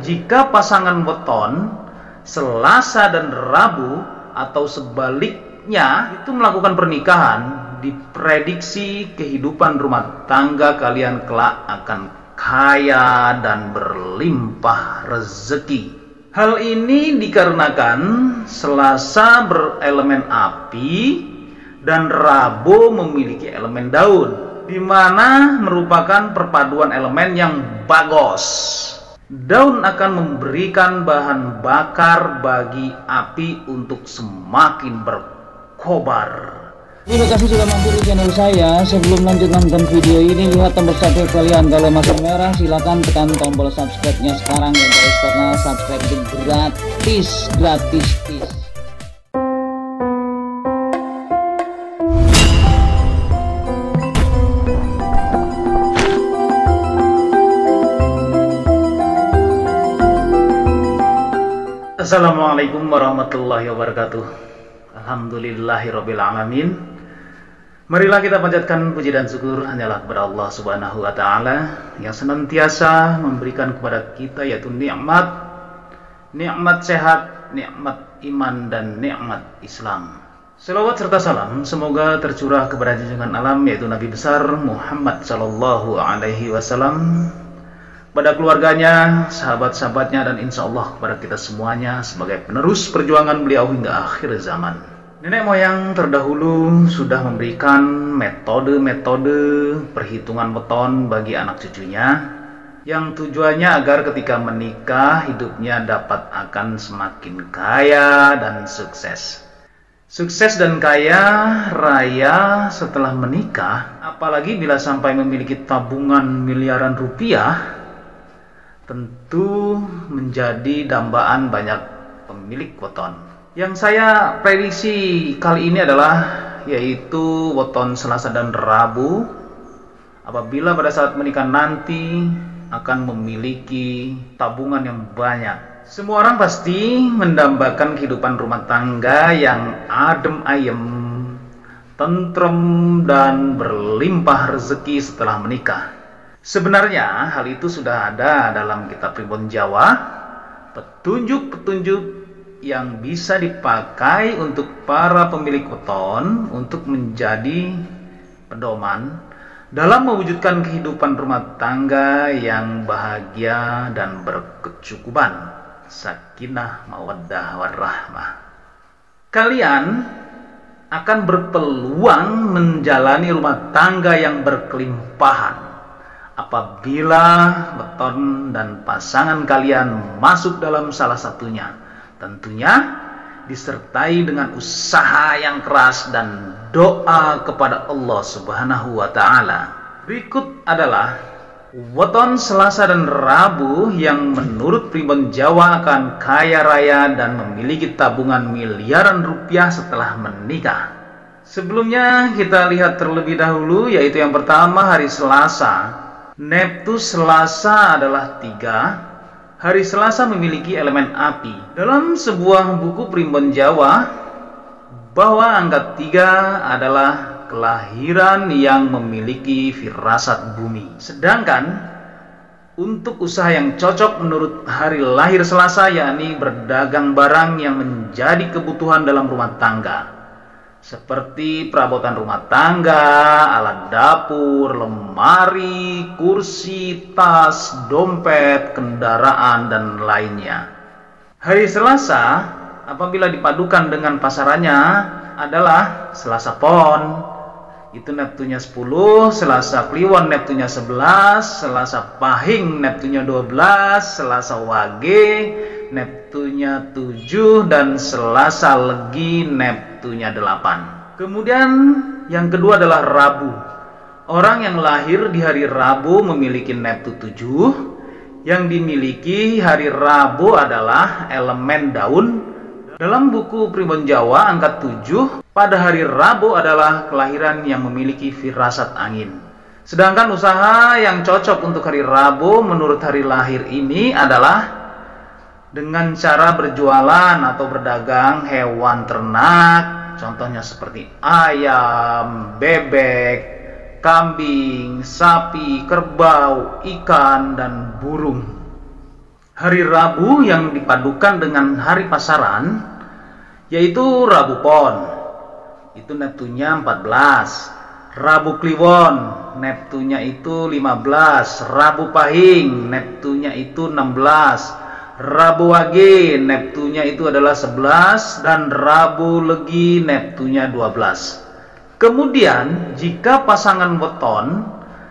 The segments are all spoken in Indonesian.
jika pasangan weton Selasa dan Rabu atau sebaliknya itu melakukan pernikahan, diprediksi kehidupan rumah tangga kalian kelak akan kaya dan berlimpah rezeki. Hal ini dikarenakan Selasa berelemen api dan Rabu memiliki elemen daun, di mana merupakan perpaduan elemen yang bagus. Daun akan memberikan bahan bakar bagi api untuk semakin berkobar. Terima kasih sudah mampir di channel saya. Sebelum lanjut nonton video ini, lihat tombol subscribe kalian. Kalau masih merah, silahkan tekan tombol subscribe-nya sekarang ya guys. Karena subscribe itu gratis, gratis, gratis. Assalamualaikum warahmatullahi wabarakatuh. Alhamdulillahirrabbilalamin Marilah kita panjatkan puji dan syukur hanyalah kepada Allah subhanahu wa ta'ala Yang senantiasa memberikan kepada kita yaitu nikmat Nikmat sehat, nikmat iman dan nikmat Islam. Selawat serta salam semoga tercurah kepada junjungan alam yaitu Nabi besar Muhammad sallallahu alaihi wasallam pada keluarganya, sahabat-sahabatnya, dan insya Allah kepada kita semuanya sebagai penerus perjuangan beliau hingga akhir zaman. Nenek moyang terdahulu sudah memberikan metode-metode perhitungan weton bagi anak cucunya yang tujuannya agar ketika menikah hidupnya dapat akan semakin kaya dan sukses. Sukses dan kaya raya setelah menikah, apalagi bila sampai memiliki tabungan miliaran rupiah, tentu menjadi dambaan banyak pemilik weton. Yang saya prediksi kali ini adalah yaitu weton Selasa dan Rabu apabila pada saat menikah nanti akan memiliki tabungan yang banyak. Semua orang pasti mendambakan kehidupan rumah tangga yang adem ayem, tentrem dan berlimpah rezeki setelah menikah. Sebenarnya hal itu sudah ada dalam kitab Pribon Jawa, petunjuk-petunjuk yang bisa dipakai untuk para pemilik weton untuk menjadi pedoman dalam mewujudkan kehidupan rumah tangga yang bahagia dan berkecukupan. Sakinah mawaddah warahmah. Kalian akan berpeluang menjalani rumah tangga yang berkelimpahan apabila beton dan pasangan kalian masuk dalam salah satunya. Tentunya disertai dengan usaha yang keras dan doa kepada Allah Subhanahu wa taala. Berikut adalah weton Selasa dan Rabu yang menurut pribon Jawa akan kaya raya dan memiliki tabungan miliaran rupiah setelah menikah. Sebelumnya kita lihat terlebih dahulu yaitu yang pertama hari Selasa Neptus Selasa adalah tiga. Hari Selasa memiliki elemen api. Dalam sebuah buku primbon Jawa, bahwa angka tiga adalah kelahiran yang memiliki firasat bumi. Sedangkan untuk usaha yang cocok menurut hari lahir Selasa yakni berdagang barang yang menjadi kebutuhan dalam rumah tangga seperti perabotan rumah tangga, alat dapur, lemari, kursi, tas, dompet, kendaraan, dan lainnya. Hari Selasa, apabila dipadukan dengan pasarannya, adalah Selasa Pon. Itu Neptunya 10, Selasa Kliwon Neptunya 11, Selasa Pahing Neptunya 12, Selasa Wage Neptunya 7, dan Selasa Legi Neptunya Neptunya 8. Kemudian yang kedua adalah Rabu. Orang yang lahir di hari Rabu memiliki Neptu 7. Yang dimiliki hari Rabu adalah elemen daun. Dalam buku Primbon Jawa angka 7, pada hari Rabu adalah kelahiran yang memiliki firasat angin. Sedangkan usaha yang cocok untuk hari Rabu menurut hari lahir ini adalah dengan cara berjualan atau berdagang hewan ternak, contohnya seperti ayam, bebek, kambing, sapi, kerbau, ikan, dan burung. hari Rabu yang dipadukan dengan hari pasaran yaitu Rabu Pon. Itu Neptunya 14. Rabu Kliwon, Neptunya itu 15. Rabu Pahing, Neptunya itu 16. Rabu Wage, Neptunya itu adalah 11 dan Rabu Legi, Neptunya 12. Kemudian, jika pasangan weton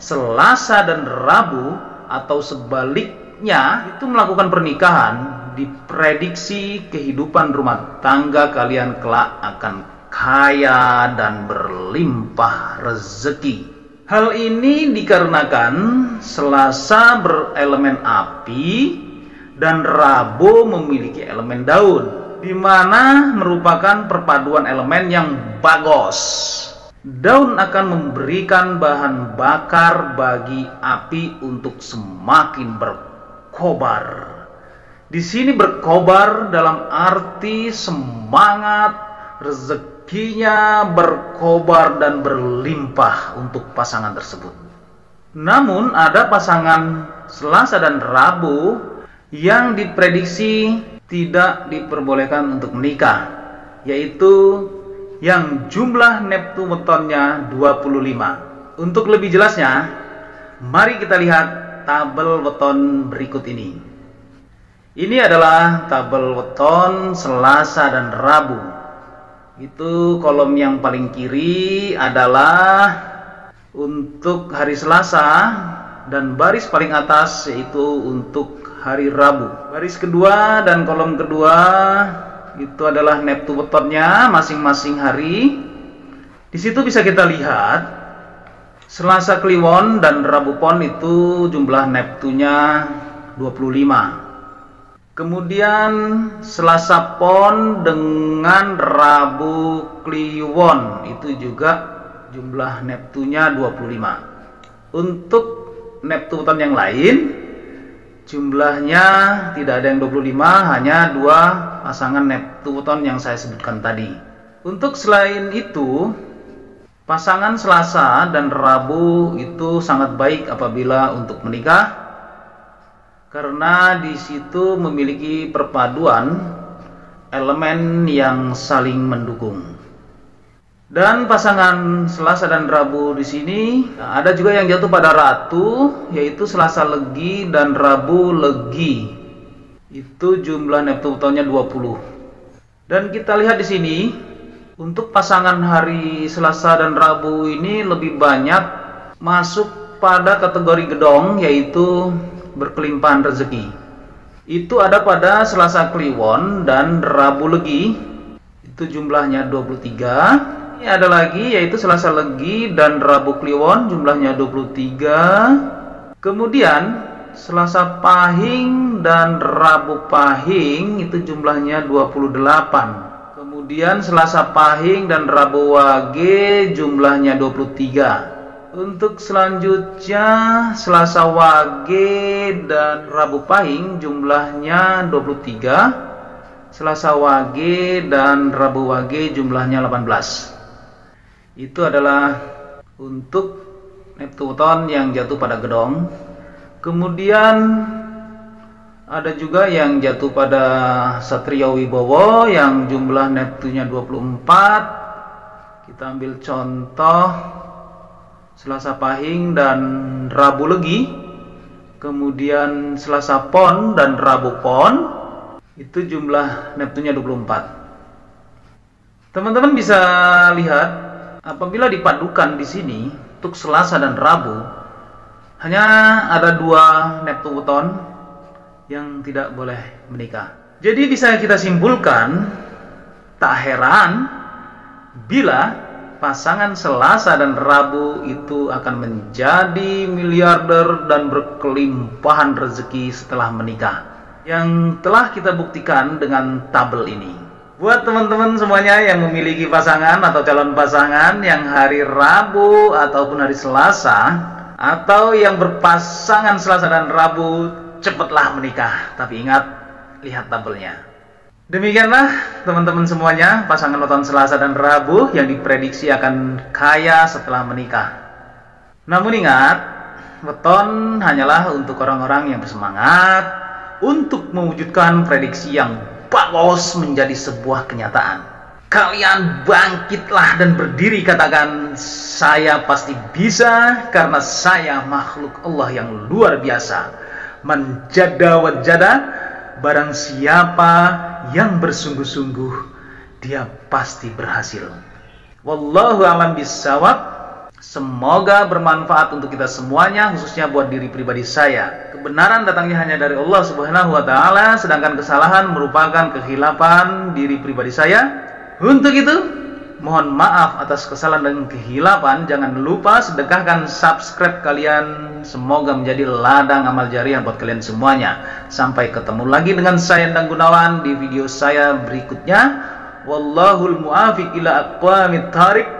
Selasa dan Rabu atau sebaliknya itu melakukan pernikahan, diprediksi kehidupan rumah tangga kalian kelak akan kaya dan berlimpah rezeki. Hal ini dikarenakan Selasa berelemen api dan Rabu memiliki elemen daun, di mana merupakan perpaduan elemen yang bagus. Daun akan memberikan bahan bakar bagi api untuk semakin berkobar. Di sini berkobar dalam arti semangat, rezekinya berkobar dan berlimpah untuk pasangan tersebut. Namun ada pasangan Selasa dan Rabu yang diprediksi tidak diperbolehkan untuk menikah, yaitu yang jumlah Neptunonnya 25. Untuk lebih jelasnya, mari kita lihat tabel weton berikut ini. Ini adalah tabel weton Selasa dan Rabu. Itu kolom yang paling kiri adalah untuk hari Selasa dan baris paling atas yaitu untuk hari Rabu. Baris kedua dan kolom kedua itu adalah Neptu wetonnya masing-masing hari. Di situ bisa kita lihat Selasa Kliwon dan Rabu Pon itu jumlah Neptunya 25. Kemudian Selasa Pon dengan Rabu Kliwon itu juga jumlah Neptunya 25. Untuk Neptu yang lain Jumlahnya tidak ada yang 25, hanya dua pasangan Neptune yang saya sebutkan tadi. Untuk selain itu, pasangan Selasa dan Rabu itu sangat baik apabila untuk menikah karena di situ memiliki perpaduan elemen yang saling mendukung. Dan pasangan Selasa dan Rabu di sini nah, ada juga yang jatuh pada Ratu yaitu Selasa Legi dan Rabu Legi. Itu jumlah Neptunonnya 20. Dan kita lihat di sini untuk pasangan hari Selasa dan Rabu ini lebih banyak masuk pada kategori gedong yaitu berkelimpahan rezeki. Itu ada pada Selasa Kliwon dan Rabu Legi. Itu jumlahnya 23 ini ada lagi yaitu Selasa Legi dan Rabu Kliwon jumlahnya 23. Kemudian Selasa Pahing dan Rabu Pahing itu jumlahnya 28. Kemudian Selasa Pahing dan Rabu Wage jumlahnya 23. Untuk selanjutnya Selasa Wage dan Rabu Pahing jumlahnya 23. Selasa Wage dan Rabu Wage jumlahnya 18 itu adalah untuk Neptune yang jatuh pada gedong. Kemudian ada juga yang jatuh pada Satria Wibowo yang jumlah Neptunya 24. Kita ambil contoh Selasa Pahing dan Rabu Legi. Kemudian Selasa Pon dan Rabu Pon itu jumlah Neptunya 24. Teman-teman bisa lihat Apabila dipadukan di sini untuk Selasa dan Rabu, hanya ada dua Neptune yang tidak boleh menikah. Jadi bisa kita simpulkan, tak heran bila pasangan Selasa dan Rabu itu akan menjadi miliarder dan berkelimpahan rezeki setelah menikah. Yang telah kita buktikan dengan tabel ini. Buat teman-teman semuanya yang memiliki pasangan atau calon pasangan yang hari Rabu ataupun hari Selasa atau yang berpasangan Selasa dan Rabu, cepatlah menikah. Tapi ingat, lihat tabelnya. Demikianlah teman-teman semuanya, pasangan weton Selasa dan Rabu yang diprediksi akan kaya setelah menikah. Namun ingat, weton hanyalah untuk orang-orang yang bersemangat, untuk mewujudkan prediksi yang bagus menjadi sebuah kenyataan. Kalian bangkitlah dan berdiri katakan saya pasti bisa karena saya makhluk Allah yang luar biasa. Menjada wajada barang siapa yang bersungguh-sungguh dia pasti berhasil. Wallahu alam bisawab. Semoga bermanfaat untuk kita semuanya, khususnya buat diri pribadi saya. Kebenaran datangnya hanya dari Allah Subhanahu wa taala, sedangkan kesalahan merupakan kehilapan diri pribadi saya. Untuk itu, mohon maaf atas kesalahan dan kehilapan. Jangan lupa sedekahkan subscribe kalian. Semoga menjadi ladang amal jariah buat kalian semuanya. Sampai ketemu lagi dengan saya Endang Gunawan di video saya berikutnya. Wallahul muafiq ila aqwamit thariq.